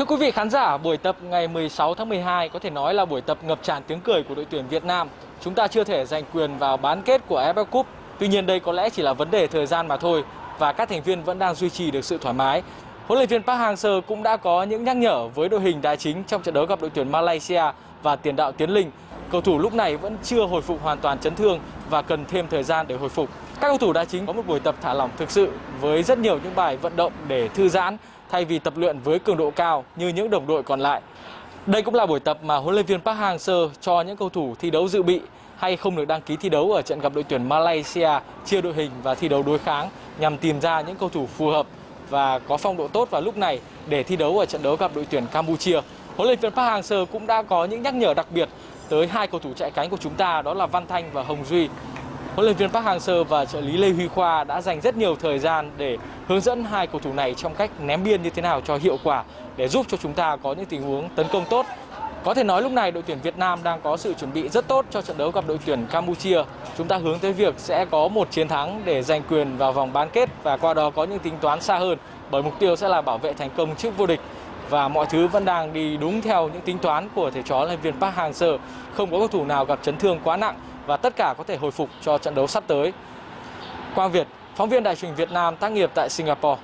Thưa quý vị khán giả, buổi tập ngày 16 tháng 12 có thể nói là buổi tập ngập tràn tiếng cười của đội tuyển Việt Nam. Chúng ta chưa thể giành quyền vào bán kết của AFF Cup. Tuy nhiên đây có lẽ chỉ là vấn đề thời gian mà thôi và các thành viên vẫn đang duy trì được sự thoải mái. Huấn luyện viên Park Hang-seo cũng đã có những nhắc nhở với đội hình đá chính trong trận đấu gặp đội tuyển Malaysia và tiền đạo Tiến Linh. Cầu thủ lúc này vẫn chưa hồi phục hoàn toàn chấn thương và cần thêm thời gian để hồi phục. Các cầu thủ đá chính có một buổi tập thả lỏng thực sự với rất nhiều những bài vận động để thư giãn thay vì tập luyện với cường độ cao như những đồng đội còn lại. Đây cũng là buổi tập mà huấn luyện viên Park Hang-seo cho những cầu thủ thi đấu dự bị hay không được đăng ký thi đấu ở trận gặp đội tuyển Malaysia chia đội hình và thi đấu đối kháng nhằm tìm ra những cầu thủ phù hợp và có phong độ tốt vào lúc này để thi đấu ở trận đấu gặp đội tuyển Campuchia. Huấn luyện viên Park Hang-seo cũng đã có những nhắc nhở đặc biệt tới hai cầu thủ chạy cánh của chúng ta, đó là Văn Thanh và Hồng Duy. Huấn luyện viên Park Hang-seo và trợ lý Lê Huy Khoa đã dành rất nhiều thời gian để hướng dẫn hai cầu thủ này trong cách ném biên như thế nào cho hiệu quả để giúp cho chúng ta có những tình huống tấn công tốt. Có thể nói lúc này đội tuyển Việt Nam đang có sự chuẩn bị rất tốt cho trận đấu gặp đội tuyển Campuchia. Chúng ta hướng tới việc sẽ có một chiến thắng để giành quyền vào vòng bán kết và qua đó có những tính toán xa hơn, bởi mục tiêu sẽ là bảo vệ thành công trước vô địch và mọi thứ vẫn đang đi đúng theo những tính toán của thầy trò huấn luyện viên Park Hang-seo. Không có cầu thủ nào gặp chấn thương quá nặng và tất cả có thể hồi phục cho trận đấu sắp tới. Quang Việt, phóng viên Đài truyền Việt Nam tác nghiệp tại Singapore.